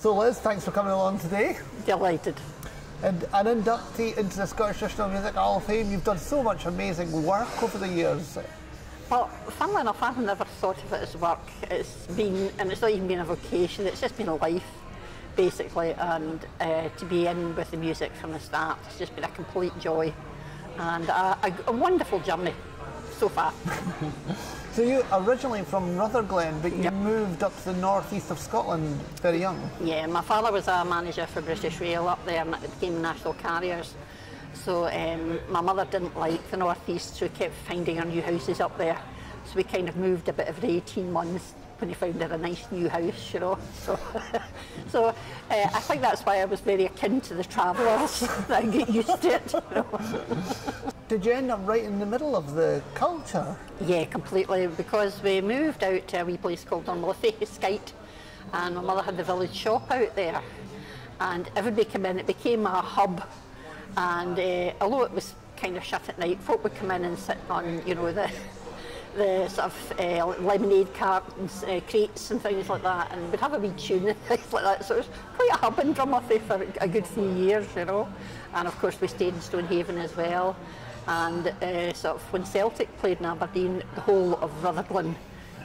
So Liz, thanks for coming along today. Delighted. And an inductee into the Scottish Traditional Music Hall of Fame. You've done so much amazing work over the years. Well, funnily enough, I've never thought of it as work. It's been, and it's not even been a vocation, it's just been a life, basically. And uh, to be in with the music from the start, it's just been a complete joy and a, a, a wonderful journey so far. so you originally from Rutherglen, but you yep. moved up to the northeast of Scotland very young. Yeah, my father was a manager for British Rail up there and it became National Carriers. So um, my mother didn't like the northeast, so we kept finding our new houses up there. So we kind of moved a bit every 18 months when we found her a nice new house, you know. So, so uh, I think that's why I was very akin to the travellers. I get used to it. You know. Did you end up right in the middle of the culture? Yeah, completely, because we moved out to a wee place called Drumlithie, Skite, and my mother had the village shop out there. And everybody came in, it became a hub. And uh, although it was kind of shut at night, folk would come in and sit on, you know, the the sort of uh, lemonade cartons, uh, crates and things like that, and we'd have a wee tune and things like that. So it was quite a hub in Drumlithie for a good few years, you know. And of course we stayed in Stonehaven as well. And uh, sort of when Celtic played in Aberdeen, the whole of Rutherglen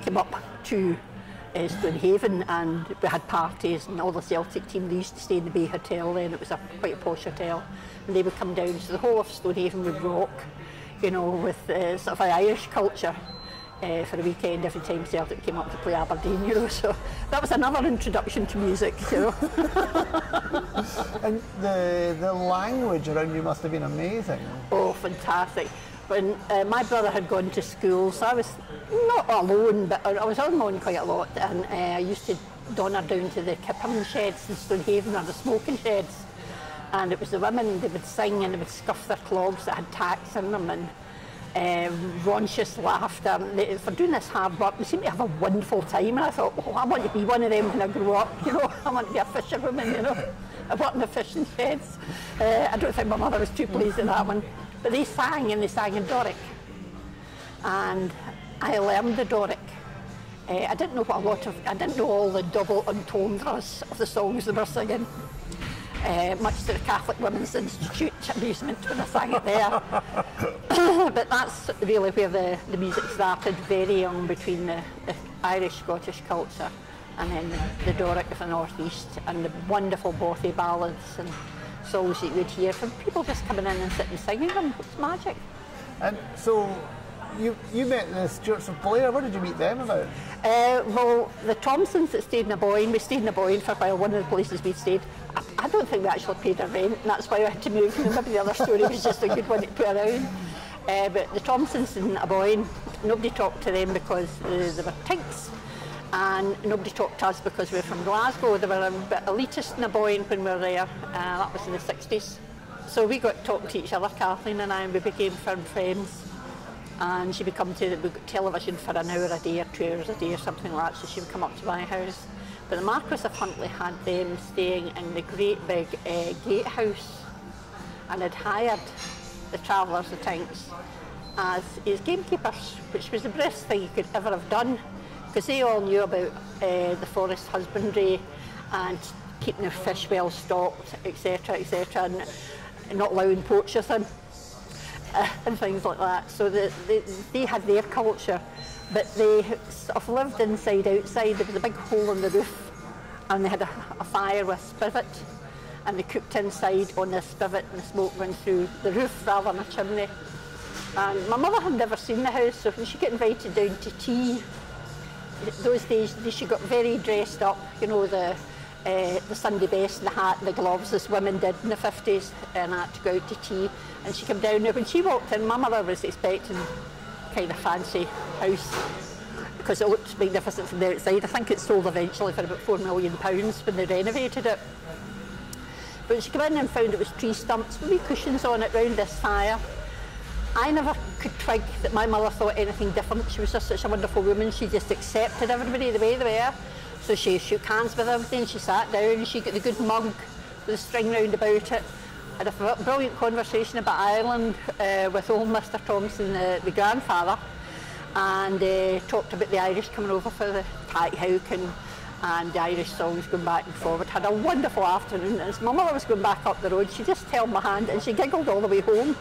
came up to uh, Stonehaven and we had parties and all the Celtic team, they used to stay in the Bay Hotel then, it was a quite a posh hotel. And they would come down, so the whole of Stonehaven would rock, you know, with uh, sort of an Irish culture uh, for a weekend every time Celtic came up to play Aberdeen, you know. So that was another introduction to music, you know. and the the language around you must have been amazing. Oh, fantastic. When uh, my brother had gone to school, so I was not alone, but I was on my own quite a lot, and uh, I used to don her down to the kippering sheds in Stonehaven or the smoking sheds. And it was the women, they would sing and they would scuff their clogs that had tacks in them and um, raunchous laughter. They, for doing this hard work, they seemed to have a wonderful time. And I thought, oh, I want to be one of them when I grow up. You know, I want to be a fisherwoman. You know, I work in the fishing sheds. Uh, I don't think my mother was too pleased with that one. But they sang and they sang in Doric, and I learned the Doric. Uh, I didn't know what a lot of, I didn't know all the double entendres of the songs they were singing uh, much to the Catholic Women's Institute amusement when I sang it there. but that's really where the, the music started, very young between the, the Irish-Scottish culture and then the, the Doric of the Northeast and the wonderful bothy ballads and songs that you would hear from people just coming in and sitting singing them. It's magic. And so you you met the Stewarts of Blair. What did you meet them about? Uh, well, the Thompsons that stayed in Aboyne. We stayed in Aboyne for a while. One of the places we stayed. I, don't think we actually paid our rent, and that's why we had to move. Maybe the other story was just a good one to put around. Uh, but the Thompsons in Aboyne, nobody talked to them because uh, they were tinks. And nobody talked to us because we were from Glasgow. They were a bit elitist in Aboyne when we were there. Uh, that was in the 60s. So we got talking to each other, Kathleen and I, and we became firm friends and she would come to the television for an hour a day or two hours a day or something like that, so she would come up to my house. But the Marquis of Huntly had them staying in the great big uh, gatehouse and had hired the travellers, the tanks, as his gamekeepers, which was the best thing he could ever have done, because they all knew about uh, the forest husbandry and keeping their fish well stocked, etc., etc., and not allowing poachers in uh, and things like that. So the, the, they had their culture, but they sort of lived inside, outside. There was a big hole in the roof, and they had a, a fire with spivet, and they cooked inside on the spivet, and the smoke went through the roof rather than a chimney. And my mother had never seen the house, so when she got invited down to tea, those days she got very dressed up, you know, the uh, the Sunday best, the hat, the gloves, as women did in the 50s, and that to go out to tea. And she came down there. When she walked in, my mother was expecting kind of fancy house because it looked magnificent from the outside. I think it sold eventually for about four million pounds when they renovated it. But she came in and found it was tree stumps with wee cushions on it round this fire. I never could twig that my mother thought anything different. She was just such a wonderful woman. She just accepted everybody the way they were. So she shook hands with everything, she sat down, she got the good mug with a string round about it. Had a brilliant conversation about Ireland uh, with old Mr Thompson, uh, the grandfather, and uh, talked about the Irish coming over for the Houck and, and the Irish songs going back and forward. Had a wonderful afternoon. As my mother was going back up the road, she just held my hand and she giggled all the way home.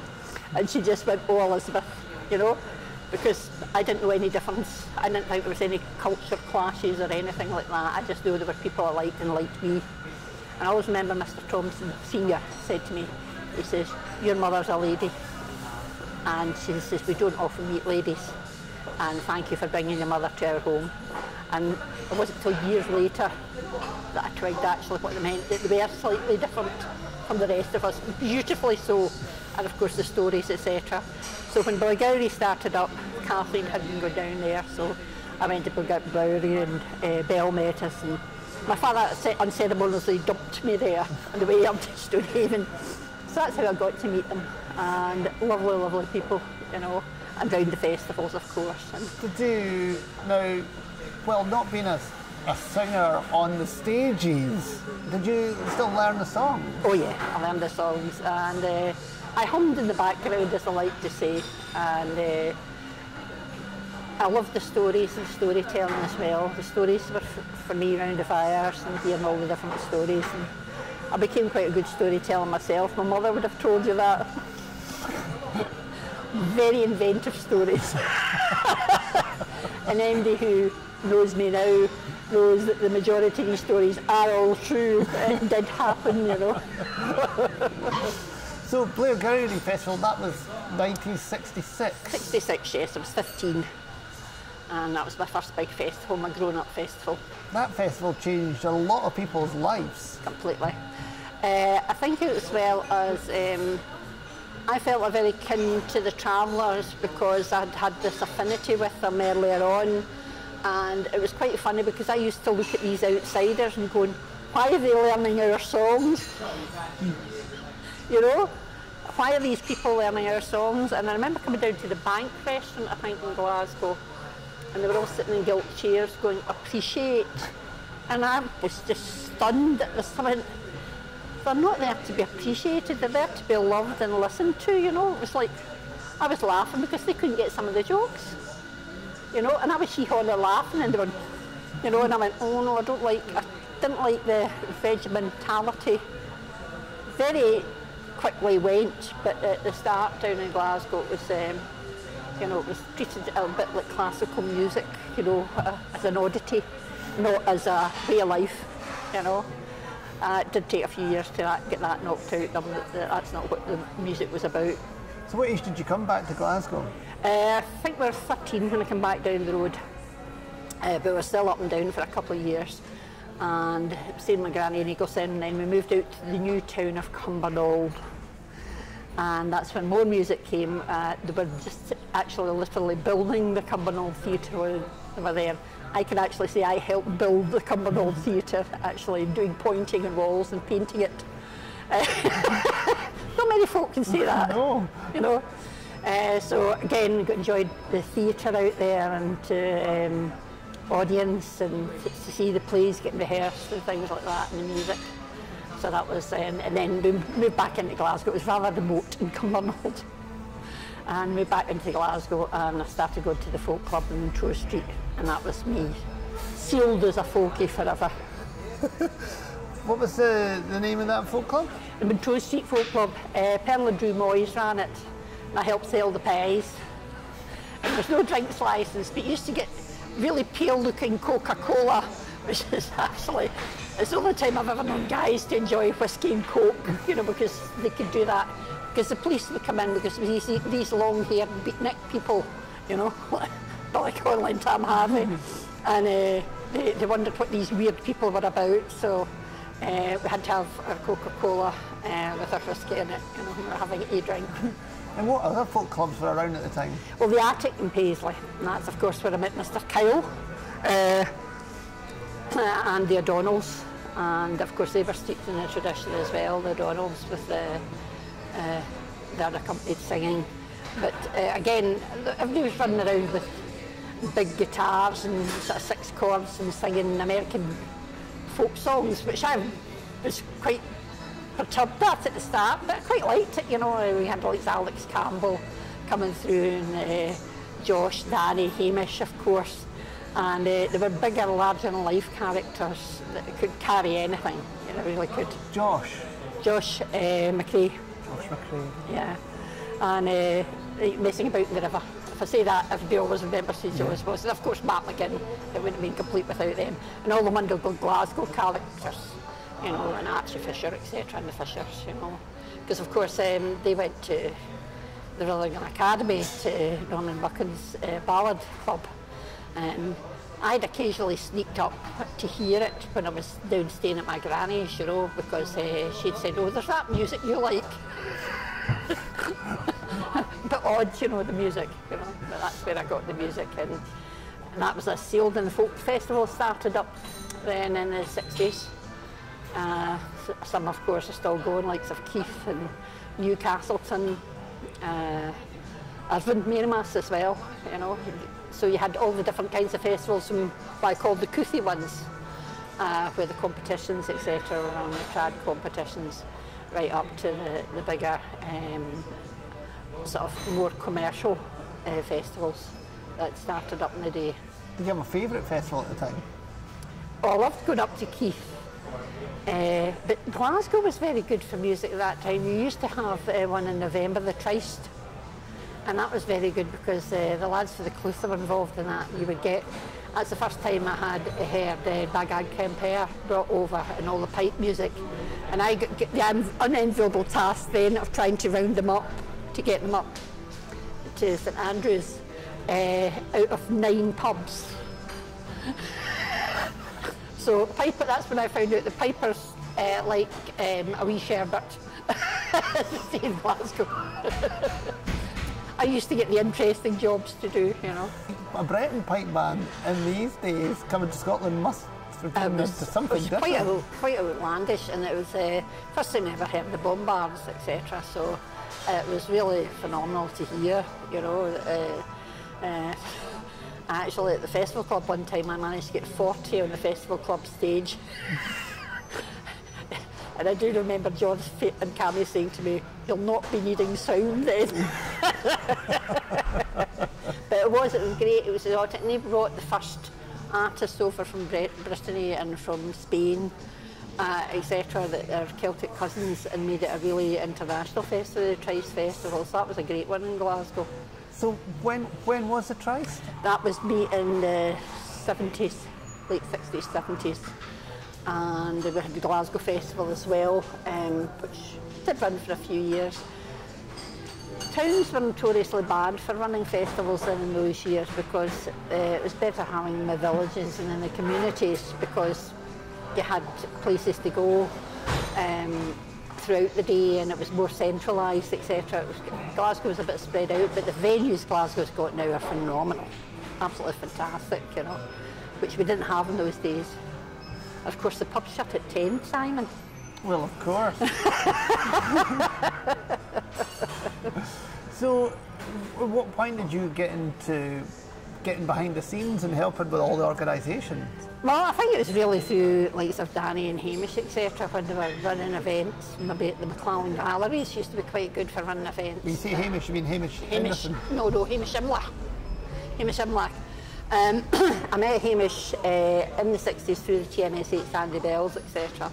And she just went, oh, Elizabeth, you know, because I didn't know any difference. I didn't think there was any culture clashes or anything like that. I just knew there were people I liked and liked me. And I always remember Mr. Thompson Senior said to me, he says, your mother's a lady. And she says, we don't often meet ladies. And thank you for bringing your mother to our home. And it wasn't until years later that I tried actually what they meant, that they were slightly different from the rest of us, beautifully so, and of course the stories, etc. So when Blairgowrie started up, Kathleen had been going down there, so I went to Blairgowrie and uh, Bell met us, and my father unceremoniously dumped me there on the way up to Stonehaven. So that's how I got to meet them, and lovely, lovely people, you know, and round the festivals, of course. And Did you now, well, not being a, a singer on the stages, did you still learn the songs? Oh yeah, I learned the songs, and uh, I hummed in the background, as I like to say, and uh, I love the stories and storytelling as well. The stories were f- for me around the fires and hearing all the different stories. And I became quite a good storyteller myself. My mother would have told you that. Very inventive stories. and anybody who knows me now knows that the majority of these stories are all true. It did happen, you know. So Blairgowrie Festival, that was 1966. 66, yes, I was 15. And that was my first big festival, my grown-up festival. That festival changed a lot of people's lives. completely. Uh, I think it as well as um, I felt a very kin to the travellers because I'd had this affinity with them earlier on, and it was quite funny because I used to look at these outsiders and going, "Why are they learning our songs?" you know, why are these people learning our songs? And I remember coming down to the Bank restaurant, I think, in Glasgow, and they were all sitting in gilt chairs going, appreciate. And I was just stunned at this. I went, they're not there to be appreciated, they're there to be loved and listened to, you know. It was like, I was laughing because they couldn't get some of the jokes, you know, and I was she there laughing and they were, you know, and I went, oh no, I don't like, I didn't like the regimentality. Very quickly went, but at the start down in Glasgow it was, um, you know, it was treated a bit like classical music, you know, uh, as an oddity, not as a way of life, you know. Uh, it did take a few years to that, get that knocked out. That that's not what the music was about. So what age did you come back to Glasgow? Uh, I think we were 13 when I came back down the road, uh, but we were still up and down for a couple of years. And with my granny in Eaglesham, and then we moved out to the new town of Cumbernauld. And that's when more music came. Uh, they were just actually literally building the Cumbernauld Theatre over there. I can actually say I helped build the Cumbernauld Theatre, actually doing pointing and walls and painting it. Not many folk can say that. No. You know. Uh, so again, enjoyed the theatre out there and to um, audience and to, to see the plays getting rehearsed and things like that and the music. So that was, um, and then we moved back into Glasgow. It was rather remote in Cumbernauld. And moved back into Glasgow and I started going to the folk club in Montrose Street and that was me, sealed as a folkie forever. What was the, the name of that folk club? The Montrose Street Folk Club, uh, Pearl and Drew Moyes ran it and I helped sell the pies. And there's no drinks licence, but you used to get really pale looking Coca-Cola, which is actually, it's the only time I've ever known guys to enjoy whiskey and Coke, you know, because they could do that. Because the police would come in because these, these long-haired beatnik people, you know, Billy Connolly and Tam Harvey, and uh, they, they wondered what these weird people were about, so uh, we had to have a Coca-Cola uh, with our whiskey in it, you know, we were having a drink. And what other folk clubs were around at the time? Well, the Attic in Paisley, and that's of course where I met Mr. Kyle uh, and the O'Donnells, and of course they were steeped in the tradition as well, the O'Donnells with the, uh, their accompanied singing. But uh, again, everybody was running around with big guitars and sort of six chords and singing American folk songs, which I was quite perturbed at at the start, but I quite liked it, you know. We had like Alex Campbell coming through and uh, Josh, Danny, Hamish, of course. And uh, they were bigger, larger than life characters that could carry anything. Know, really could. Josh. Josh uh, McRae, Josh McRae. yeah. And uh, messing about in the river. If I say that, everybody always remembers who Josh was. And of course, Matt McGinn, it wouldn't have been complete without them. And all the wonderful Glasgow characters, you know, and Archie Fisher, etc., and the Fishers, you know. Because, of course, um, they went to the Rutherglen Academy to Norman Buchan's uh, Ballad Club. Um, I'd occasionally sneaked up to hear it when I was down staying at my granny's, you know, because uh, she'd said, oh, there's that music you like. but odd, you know, the music, you know, but that's where I got the music and, and that was a Sealden Folk Festival started up then in the 60s. Uh, some, of course, are still going, like of Keith and Newcastleton, uh, Miremas as well, you know. So you had all the different kinds of festivals from what I called the Couthie ones, uh, where the competitions, etc., were on the trad competitions, right up to the, the bigger, um, sort of more commercial uh, festivals that started up in the day. Did you have a favourite festival at the time? Oh, I loved going up to Keith. Uh, but Glasgow was very good for music at that time. You used to have uh, one in November, the Trist, and that was very good because uh, the lads for the Clutha were involved in that. You would get, that's the first time I had heard uh, Bagad Kemper brought over and all the pipe music. And I got the unenviable task then of trying to round them up, to get them up to St Andrews uh, out of nine pubs. So Piper, that's when I found out the Pipers uh, like um, a wee sherbet in Glasgow. I used to get the interesting jobs to do, you know. A Breton pipe band in these days coming to Scotland must return us to something it was different. quite, out, quite outlandish, and it was uh, first time I ever heard the bombards, etc. So uh, it was really phenomenal to hear, you know. Uh, uh, actually, at the festival club one time, I managed to get 40 on the festival club stage. And I do remember John Fa- and Cammy saying to me, "You'll not be needing sound then." but it was, it was great. It was exotic, and they brought the first artists over from Bre- Brittany and from Spain, uh, etc. That are Celtic cousins, and made it a really international festival, the Trice Festival. So that was a great one in Glasgow. So when when was the Trice? That was me in the 70s, late 60s, 70s. And we had the Glasgow Festival as well, um, which did run for a few years. Towns were notoriously bad for running festivals in those years because uh, it was better having them in the villages and in the communities because you had places to go um, throughout the day and it was more centralised, etc. Glasgow was a bit spread out, but the venues Glasgow's got now are phenomenal, absolutely fantastic, you know, which we didn't have in those days. Of course, the pub shut at 10, Simon. Well, of course. so, at what point did you get into getting behind the scenes and helping with all the organisation? Well, I think it was really through likes of Danny and Hamish, etc., when they were running events. Maybe at the McLellan Galleries used to be quite good for running events. When you say Hamish, you mean Hamish, Hamish, Henderson? no, no, Hamish Imlach. Hamish Imlach. Um, I met Hamish uh, in the 60s through the TMSA Sandy Bells, etc.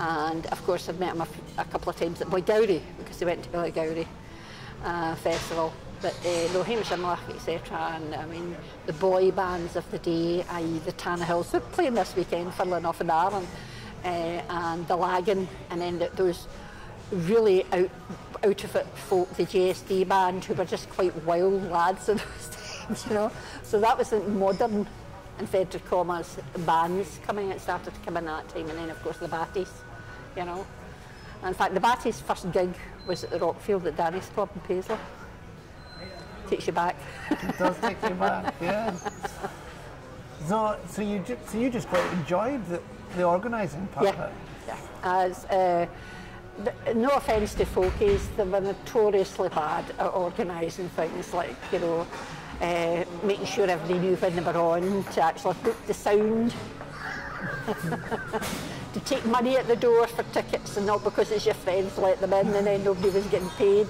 And of course, I've met him a couple of times at Blairgowrie because he went to Blairgowrie uh, Festival. But uh, no, Hamish Imlach, etc. And I mean, the boy bands of the day, i.e., the Tannahills, they're playing this weekend, funnily enough, in Arran, uh, and the Lagan, and then th- those really out, out of it folk, the JSD band, who were just quite wild lads in those times, you know. So that was modern, inverted commas, bands coming, it started to come in that time, and then of course the Batties, you know. In fact, the Batties' first gig was at the Rockfield at Danny's Club in Paisley. Takes you back. It does take you back, yeah. So, so you ju- so you just quite enjoyed the, the organising part of it. yeah. As uh, th- no offence to folkies, they were notoriously bad at organising things like you know uh, making sure everybody knew when they were on, to actually book the sound, to take money at the door for tickets and not because it's your friends let them in and then nobody was getting paid.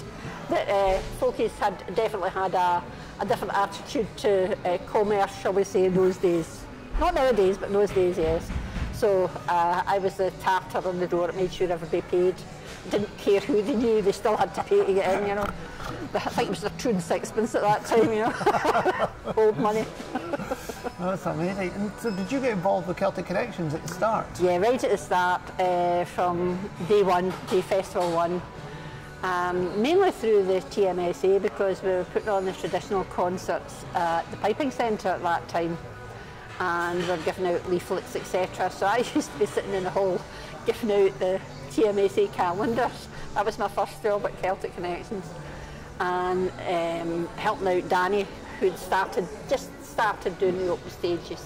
That uh, folkies had definitely had a, a different attitude to uh, commerce, shall we say, in those days. Not nowadays, but in those days, yes. So uh, I was the tartar on the door that made sure everybody paid. Didn't care who they knew, they still had to pay to get in, you know. I think it was a true and sixpence at that time, you know. Old money. That's amazing. And so, did you get involved with Celtic Connections at the start? Yeah, right at the start, uh, from day one, day festival one. Um, mainly through the TMSA because we were putting on the traditional concerts at the Piping Centre at that time and we were giving out leaflets etc. So I used to be sitting in the hall giving out the TMSA calendars. That was my first job at Celtic Connections and um, helping out Danny who'd started, just started doing the open stages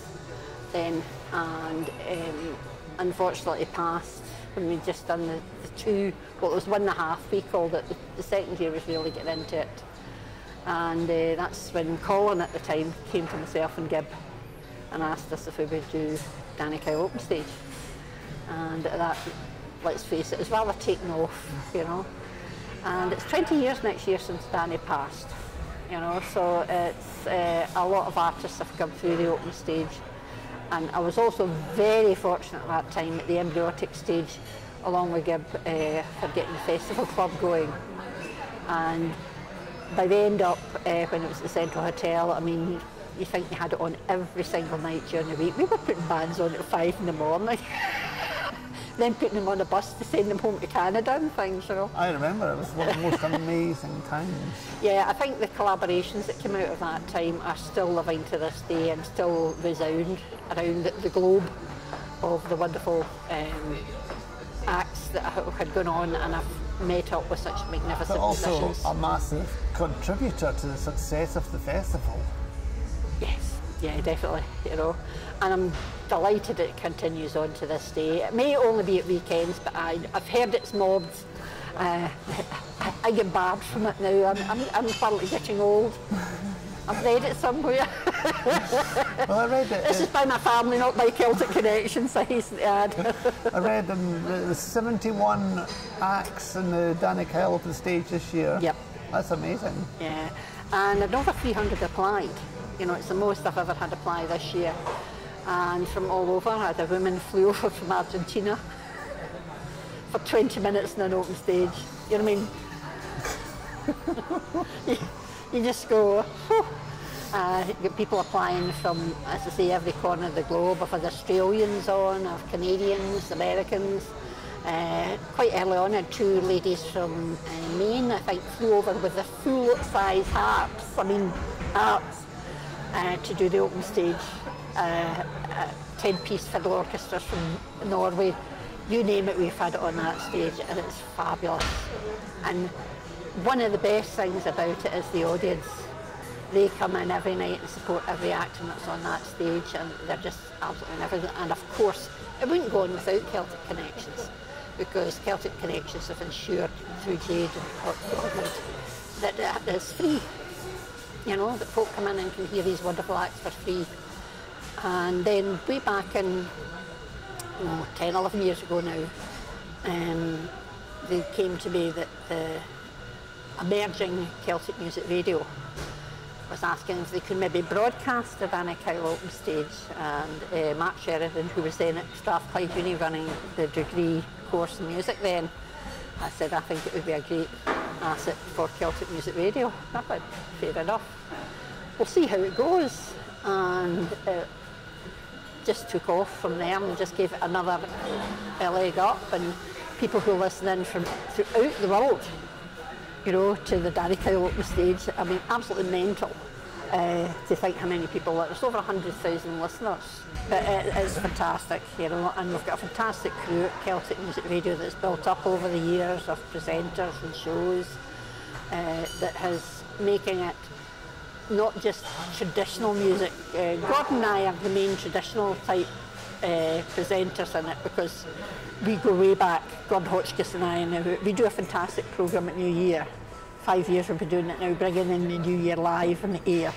then and um, unfortunately passed when we just done the, the two, well it was one and a half we called it, the, the second year was really getting into it. And uh, that's when Colin at the time came to myself and Gib and asked us if we would do Danny Kyle Open Stage. And that, let's face it, is rather taken off, you know. And it's 20 years next year since Danny passed, you know, so it's uh, a lot of artists have come through the open stage and I was also very fortunate at that time at the embryotic stage, along with Gib, uh, for getting the festival club going. And by the end up, uh, when it was the Central Hotel, I mean, you think you had it on every single night during the week. We were putting bands on at five in the morning. then putting them on a bus to send them home to Canada and things, you know. I remember it was one of the most amazing times. Yeah, I think the collaborations that came out of that time are still living to this day and still resound around the, globe of the wonderful um, acts that had gone on and I've met up with such magnificent But also musicians. a massive contributor to the success of the festival. Yes, yeah, definitely, you know. And I'm delighted it continues on to this day. It may only be at weekends, but I, I've heard it's mobbed. Uh, I, I get barred from it now. I'm, I'm, I'm apparently getting old. I've read it somewhere. Well, I read it. This is by my family, not by Celtic Connections, I hasten to add. I read in the, the 71 acts in the Kyle open stage this year. Yep. That's amazing. Yeah, and another 300 applied. You know, it's the most I've ever had apply this year. And from all over, I had a woman flew over from Argentina for 20 minutes in an open stage. You know what I mean? you, you just go. Uh, get people applying from, as I say, every corner of the globe. I've had Australians on, I've Canadians, Americans. Uh, quite early on, I had two ladies from uh, Maine, I think, flew over with the full-size harps, I mean, harps, uh, to do the open stage. Uh, 10-piece fiddle orchestras from Norway. You name it, we've had it on that stage, and it's fabulous. And one of the best things about it is the audience. They come in every night and support every actor that's on that stage, and they're just absolutely everything. And of course, it wouldn't go on without Celtic Connections, because Celtic Connections have ensured through Jade and Scotland that it is free. You know, that folk come in and can hear these wonderful acts for free. And then way back in oh, 10, 11 years ago now, um, they came to me that the emerging Celtic music radio was asking if they could maybe broadcast the Danny Kyle open stage and uh, Mark Sheridan who was then at Strathclyde Uni running the degree course in music then I said I think it would be a great asset for Celtic Music Radio. I thought fair enough. We'll see how it goes and it just took off from there and just gave it another leg up and people who listen in from throughout the world you know, to the Kyle open stage. I mean, absolutely mental uh, to think how many people, there's over 100,000 listeners. But it, it's fantastic, you know, and we've got a fantastic crew at Celtic Music Radio that's built up over the years of presenters and shows uh, that has making it not just traditional music. Uh, Gordon and I are the main traditional type uh, presenters in it because we go way back, Gordon Hotchkiss and I, and we do a fantastic programme at New Year. Five years we've been doing it now, bringing in the New Year live the air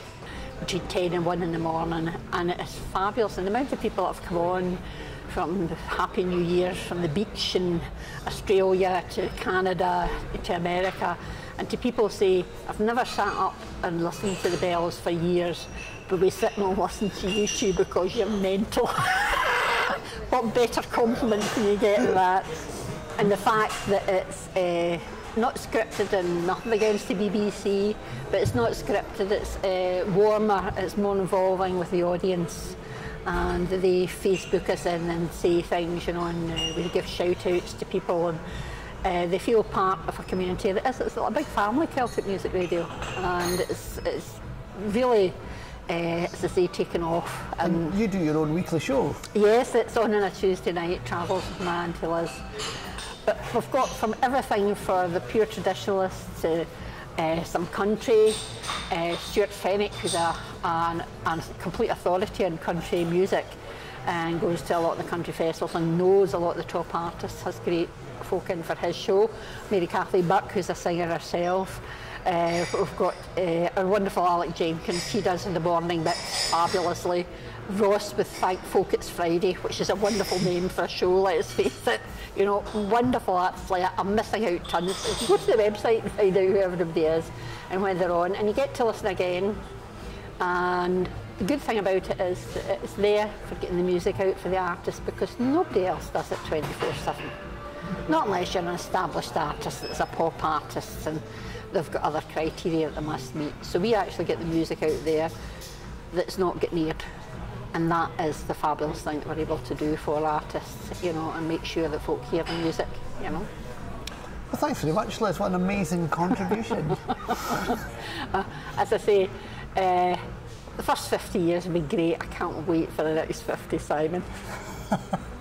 between 10 and 1 in the morning, and it is fabulous. And the amount of people that have come on from Happy New Year's, from the beach in Australia to Canada to America, And to people say, I've never sat up and listened to the bells for years, but we sit and listen to YouTube because you're mental. what better compliment can you get than that? And the fact that it's uh, not scripted and nothing against the BBC, but it's not scripted, it's uh, warmer, it's more involving with the audience. And they Facebook us in and say things, you know, and uh, we give shout outs to people and uh, they feel part of a community. It is, it's a big family, Celtic Music Radio, and it's, it's really, uh, as I say, taken off. And you do your own weekly show? Yes, it's on on a Tuesday night, Travels to Liz. But we've got from everything for the pure traditionalists to uh, some country. Uh, Stuart Fenwick, who's a, complete authority on country music and goes to a lot of the country festivals and knows a lot of the top artists, has great folk in for his show. Mary Kathleen Buck, who's a singer herself. Uh, we've got uh, our wonderful Alec Jenkins, he does in the morning bits fabulously. Ross with Thank Folk It's Friday, which is a wonderful name for a show, let's face it. You know, wonderful like I'm missing out tons. Go to the website and find out who everybody is and when they're on, and you get to listen again. And the good thing about it is that it's there for getting the music out for the artist because nobody else does it 24 7. Not unless you're an established artist that's a pop artist and they've got other criteria that they must meet. So we actually get the music out there that's not getting aired and that is the fabulous thing that we're able to do for artists, you know, and make sure that folk hear the music, you know. Well, thanks very much, Liz. What an amazing contribution. uh, as I say, uh, the first 50 years have been great. I can't wait for the next 50, Simon.